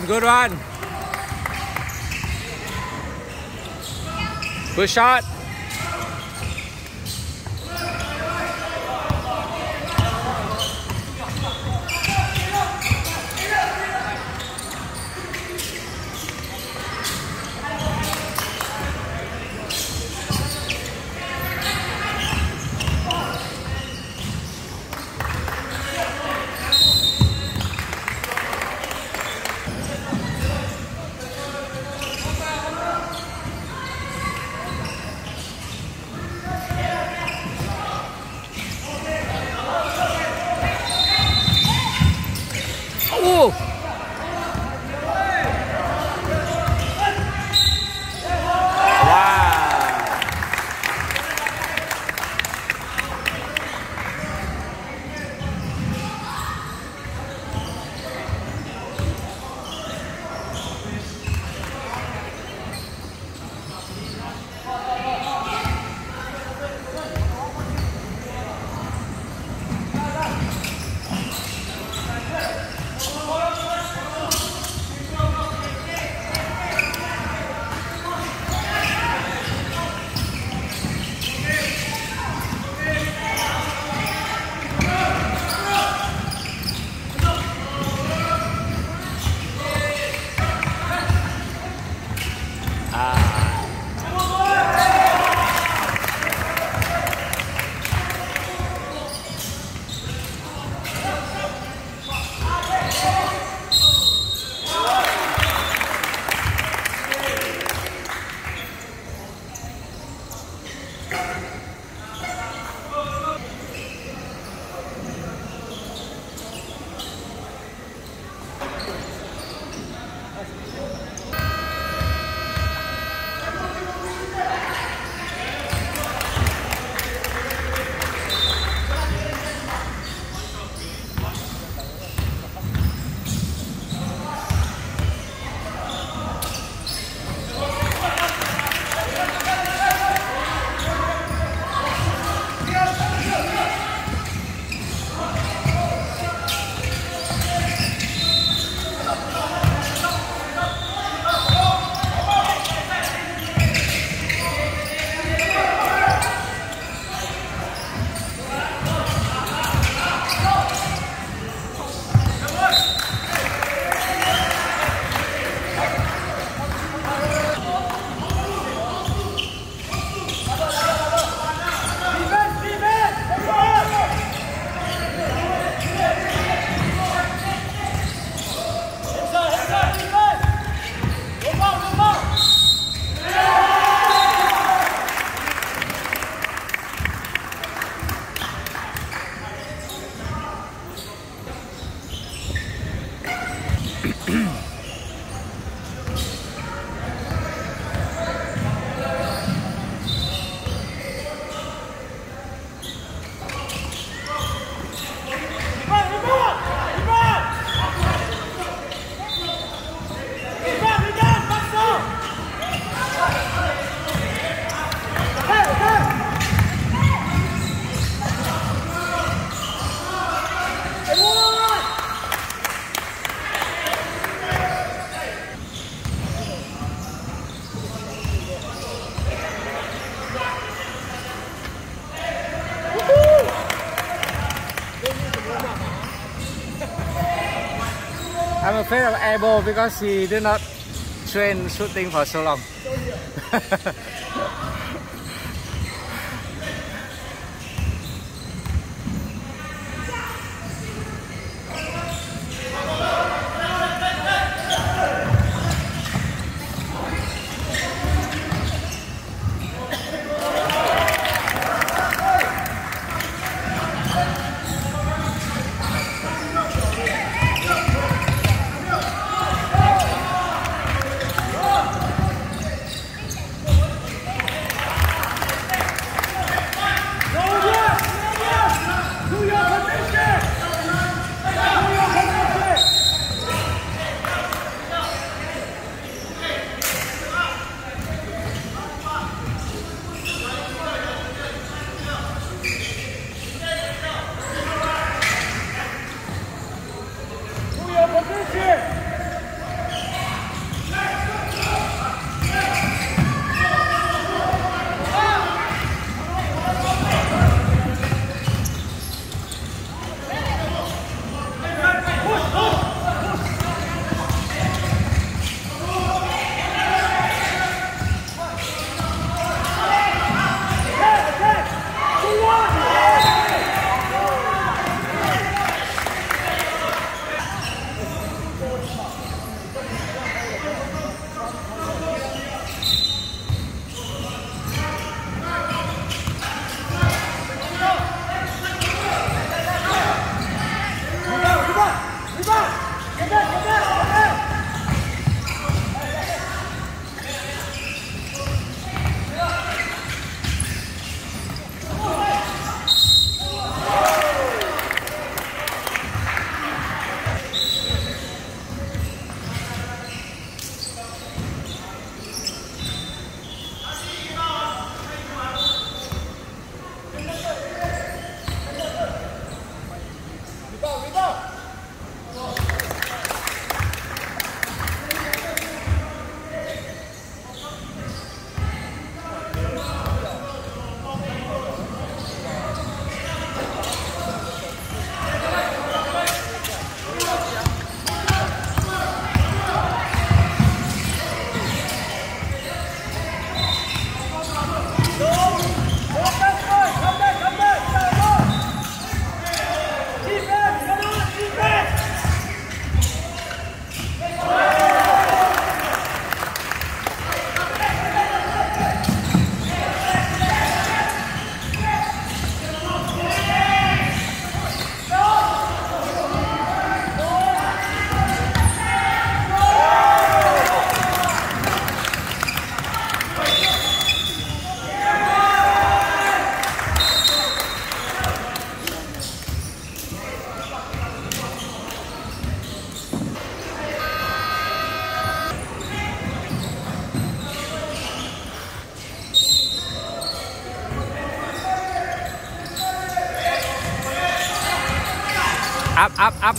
good one. Good shot. Afraid of airball because he did not train shooting for so long.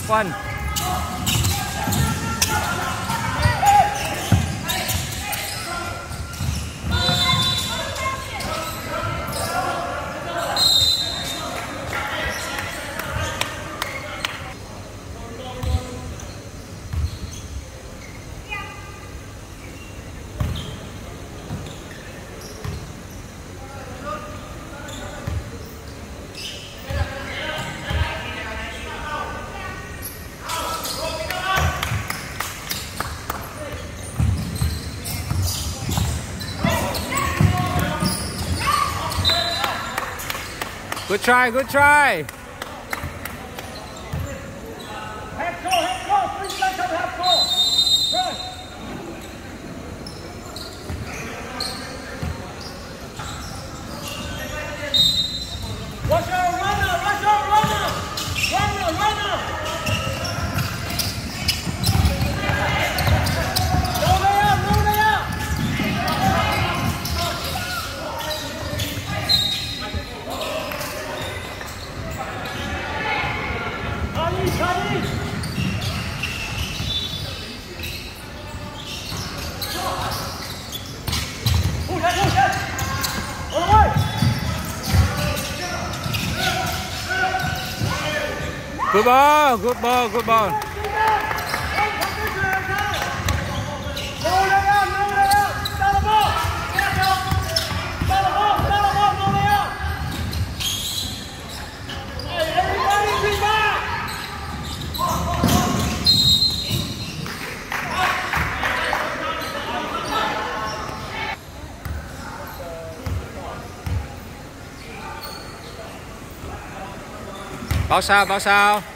fun. Good try, good try. ball, good ball, good ball. báo sao báo sao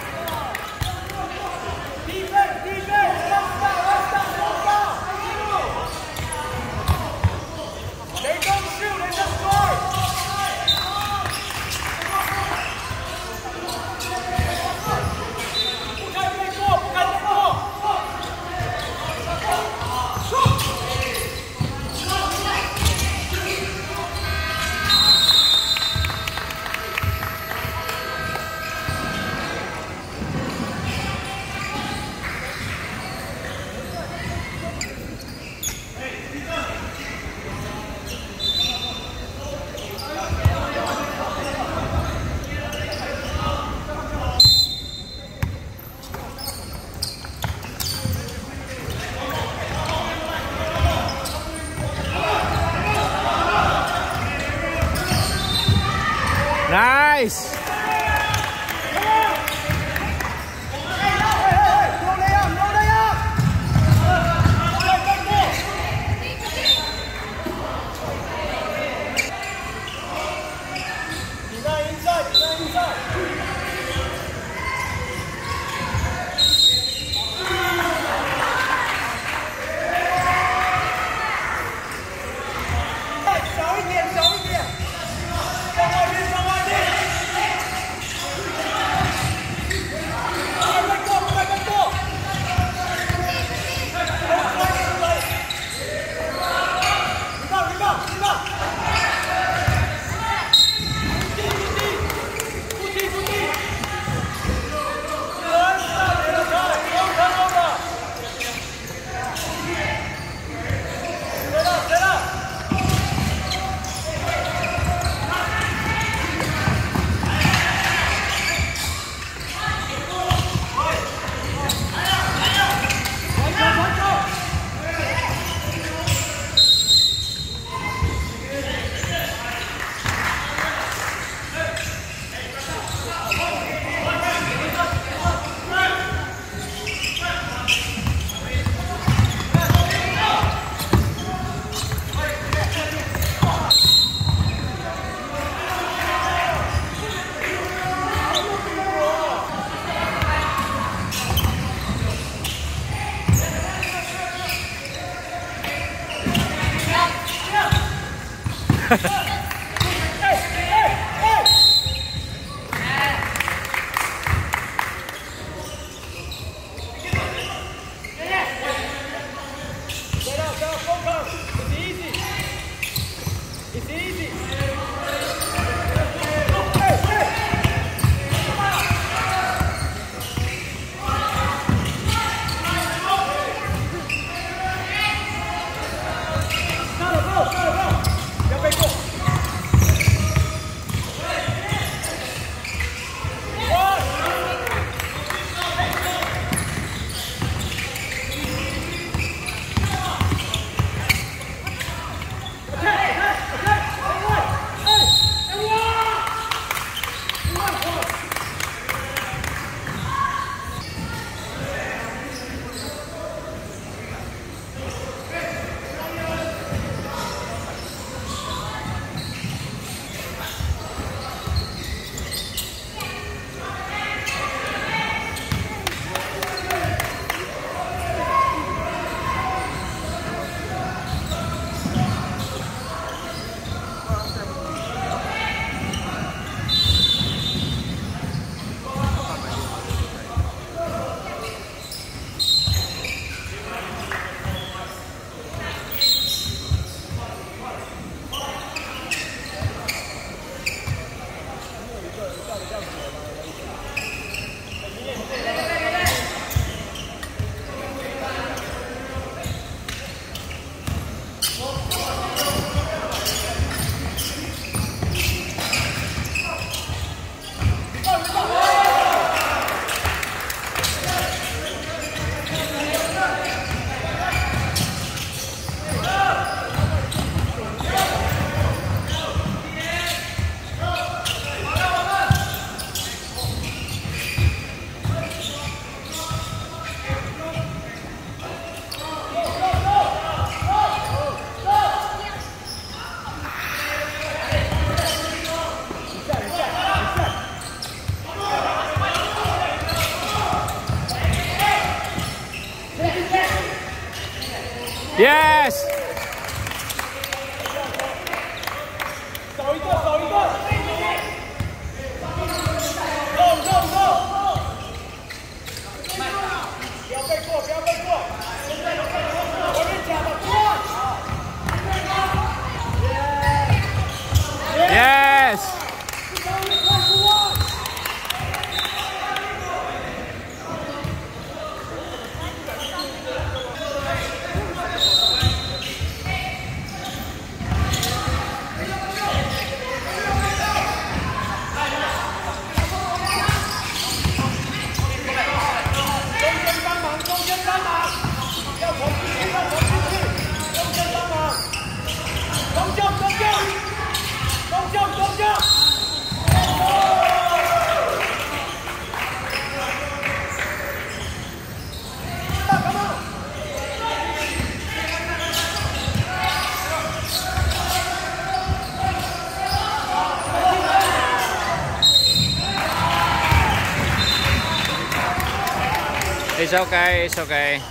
It's okay, it's okay.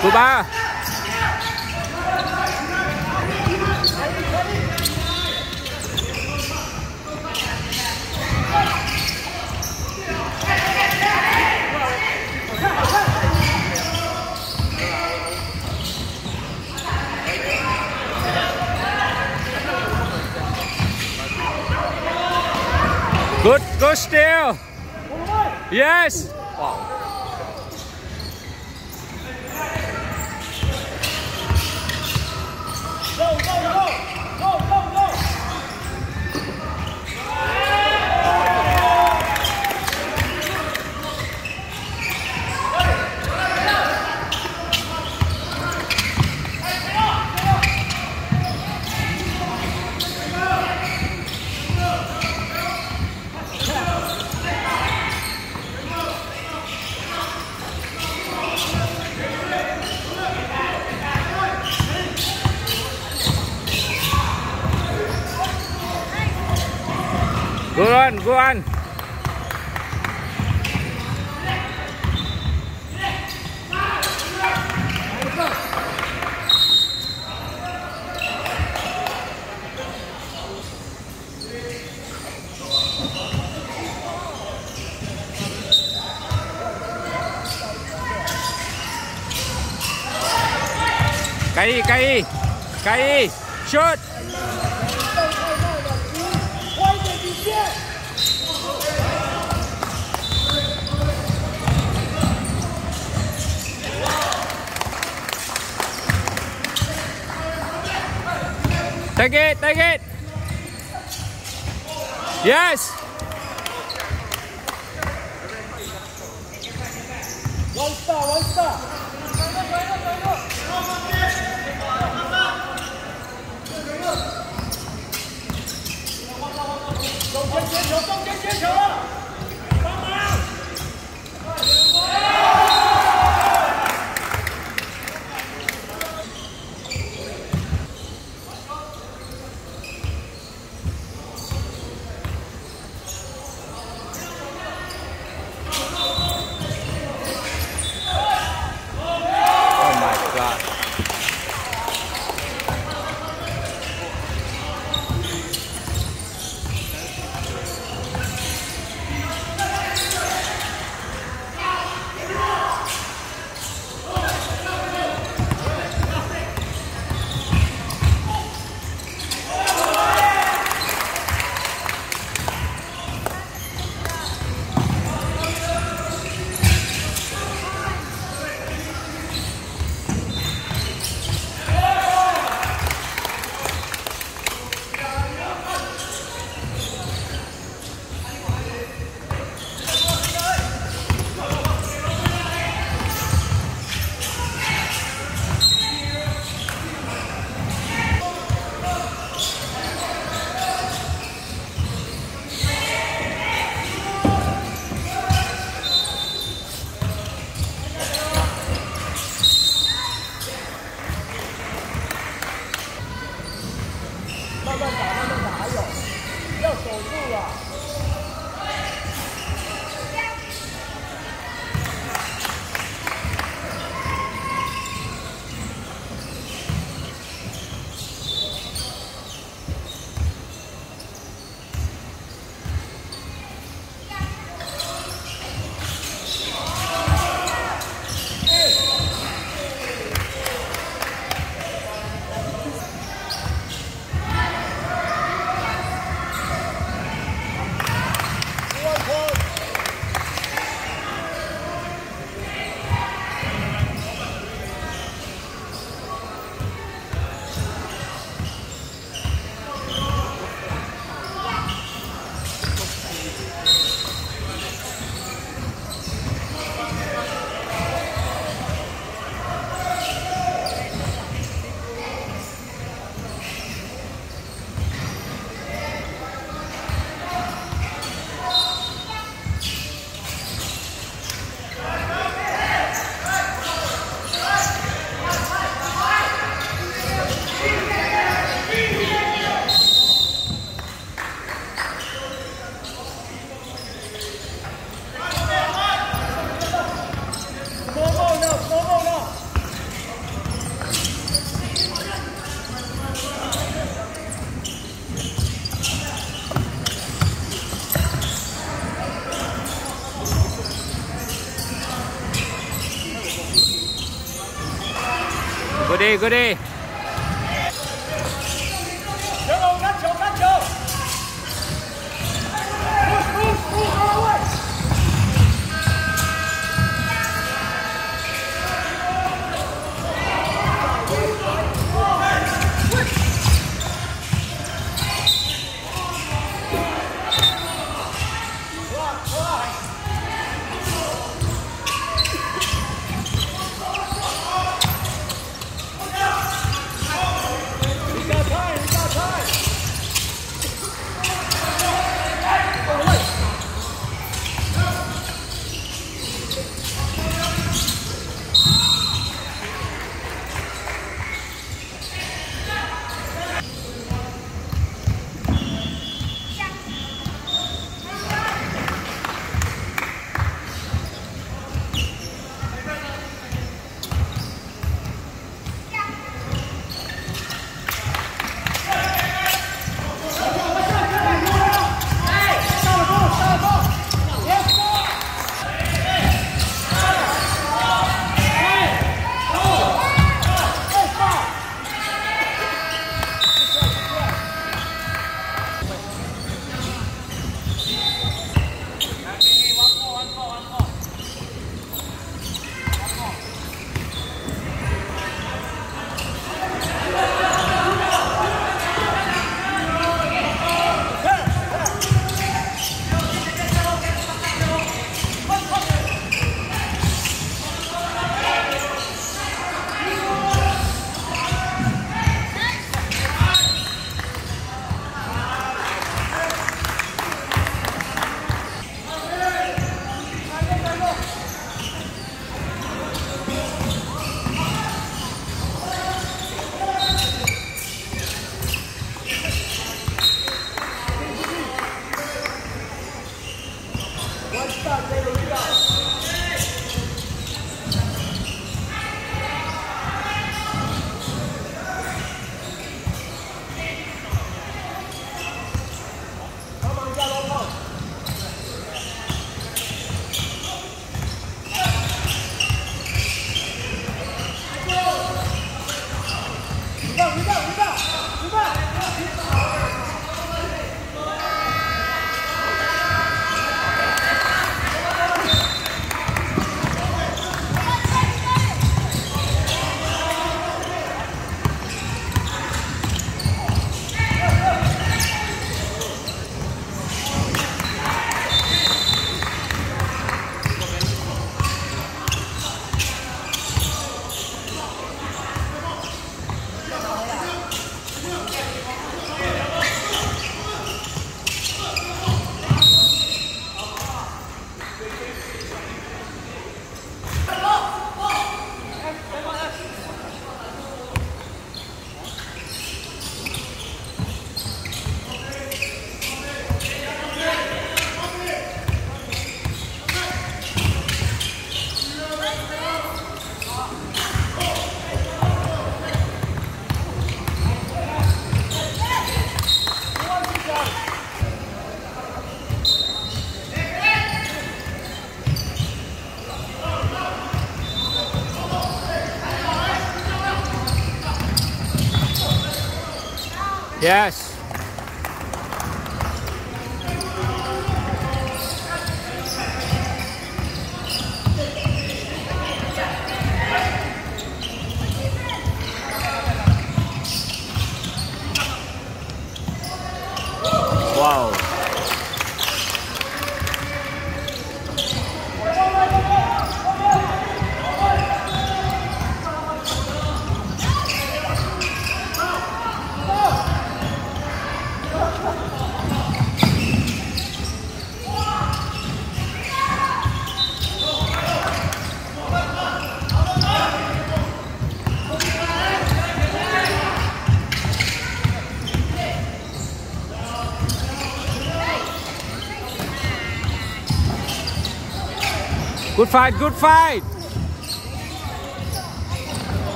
Cuba. Good, go still. Yes. Shoot. Take it, take it. Yes. Goody, Yes. Good fight, good fight.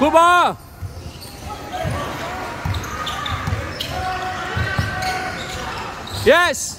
Good. Yes.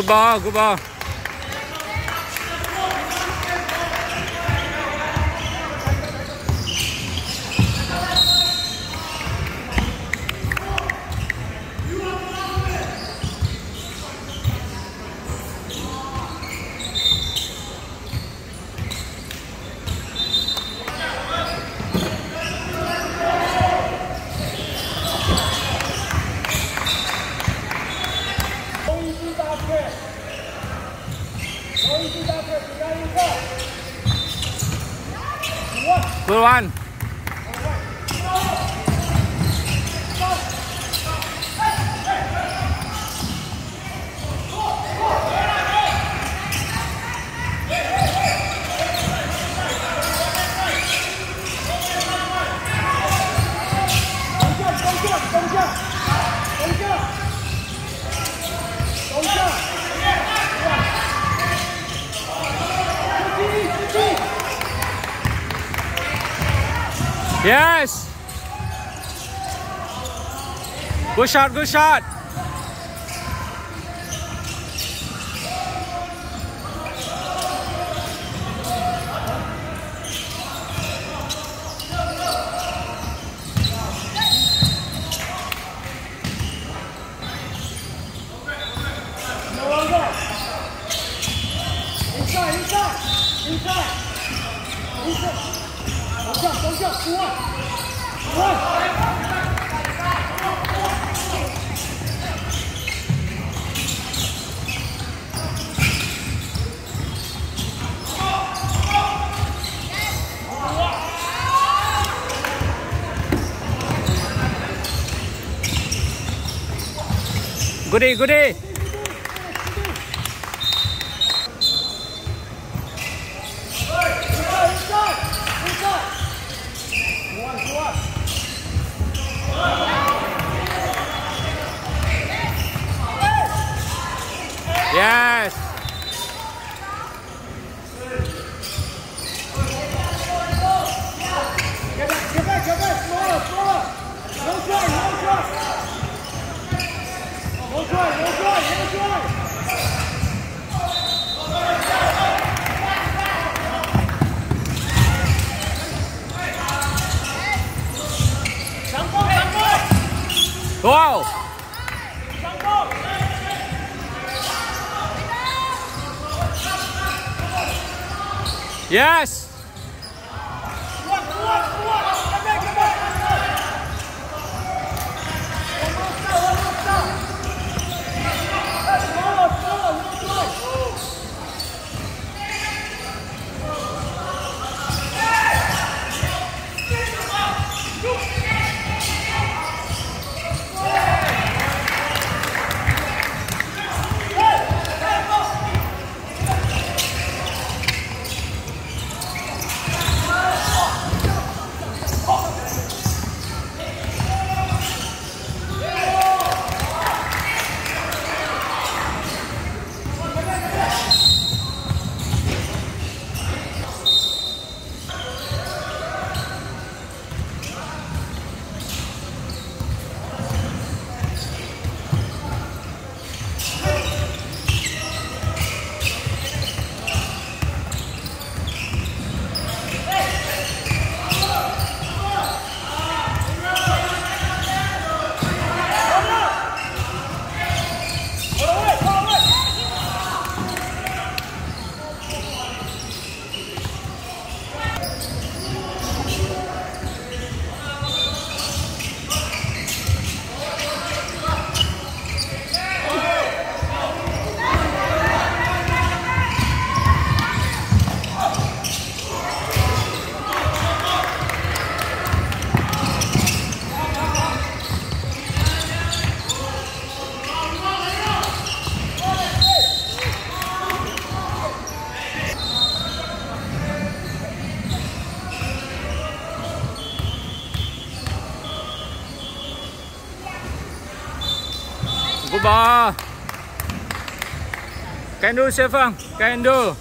굿바 굿바 Good shot, good shot. れぐれ Can do Sir Phong, can do.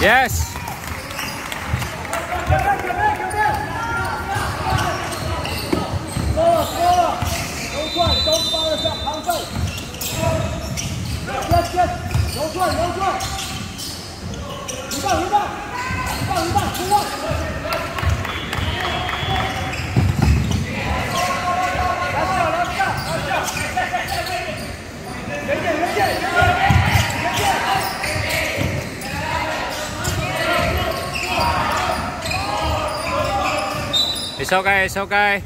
Yes. 小凯小凯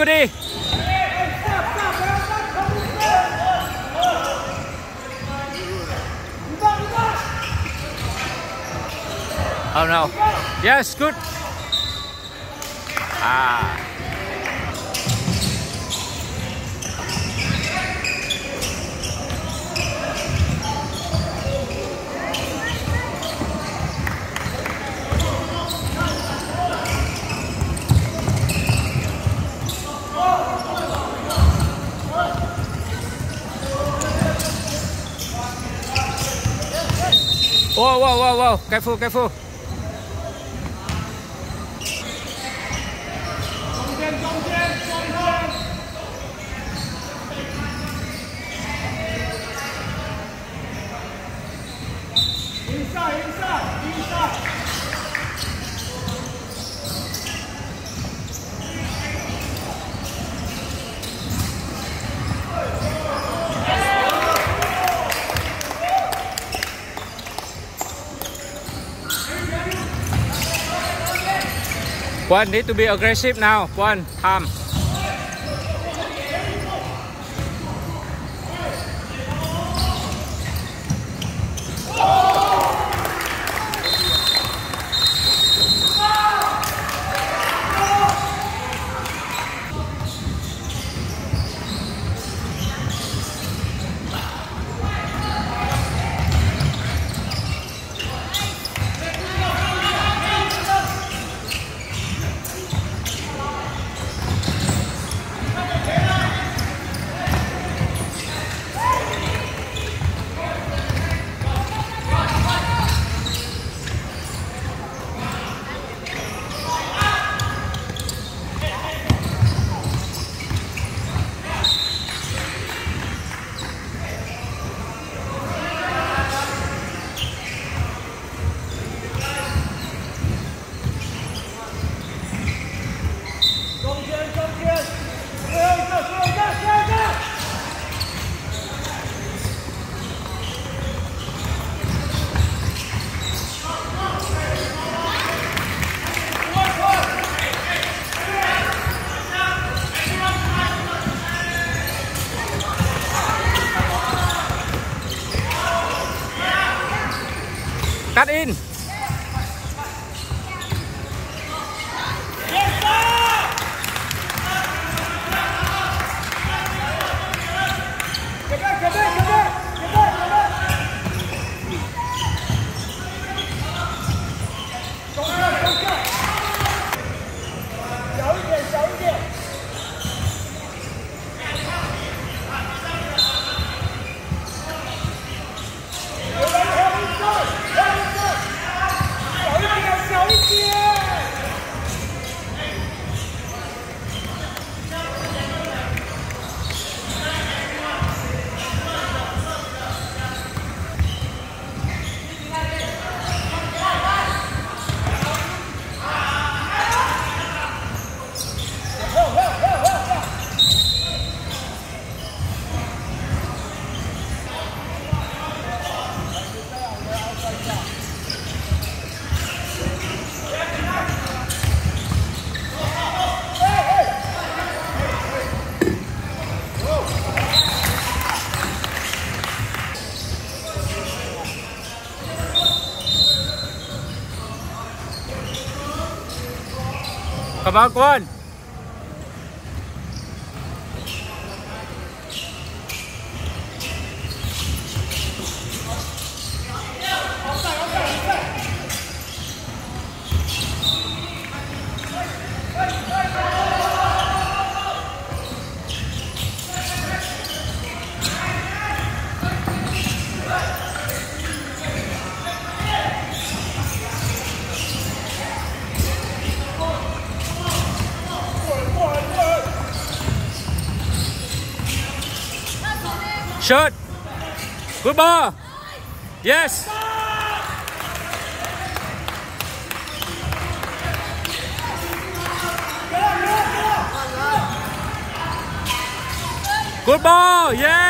Goody. Oh no. Yes, good. 哇哇该付该付。中间中间中间嗯好的下一下一下 One need to be aggressive now. One, palm. 法官 Shot. Good ball. Yes. Good ball. Yes.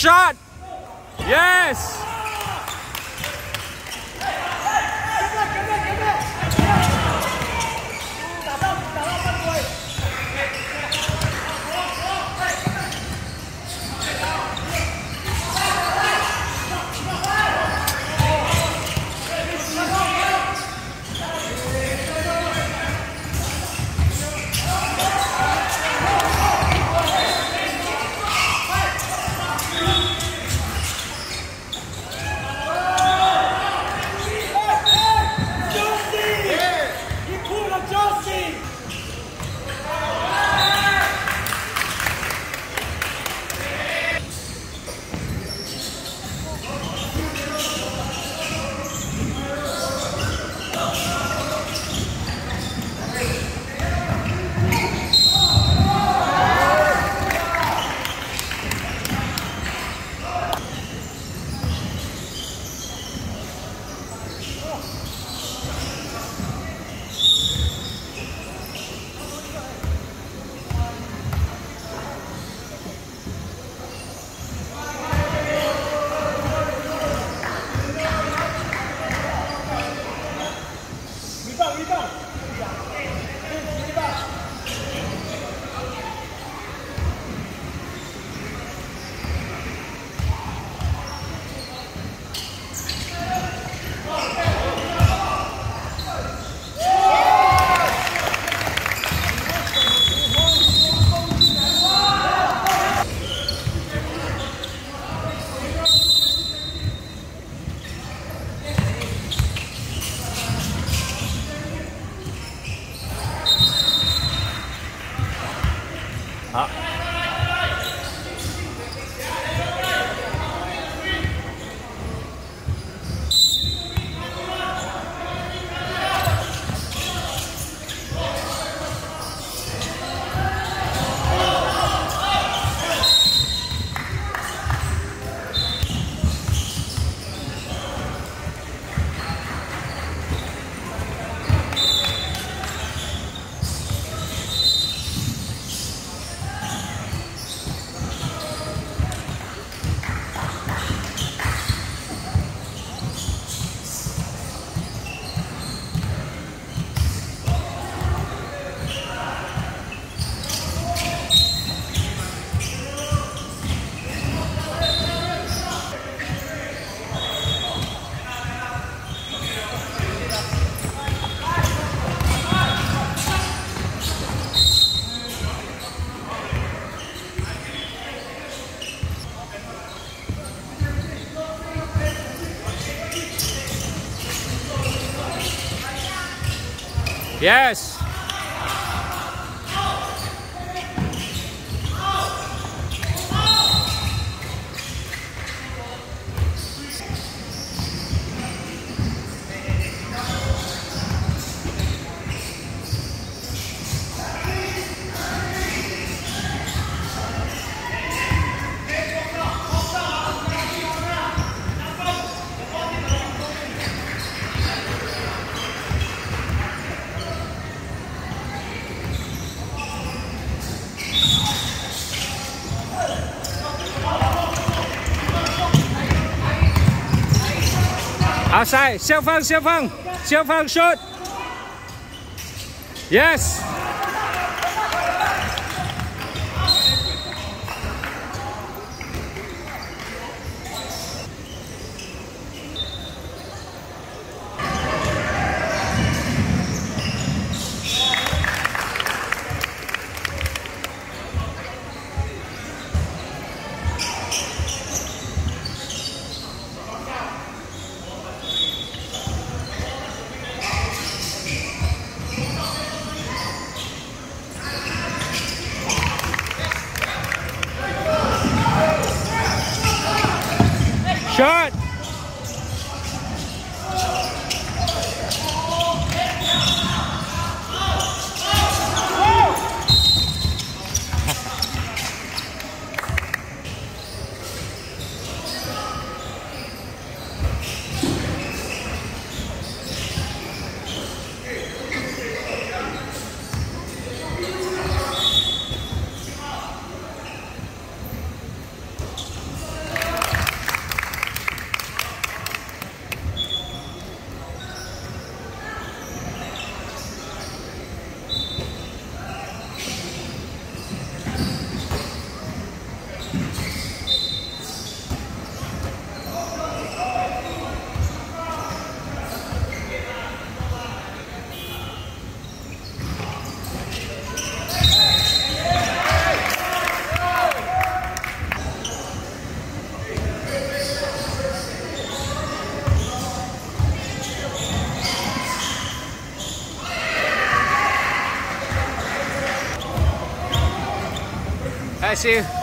Shot. Yes. Saya, Syafar, shoot，yes I see you.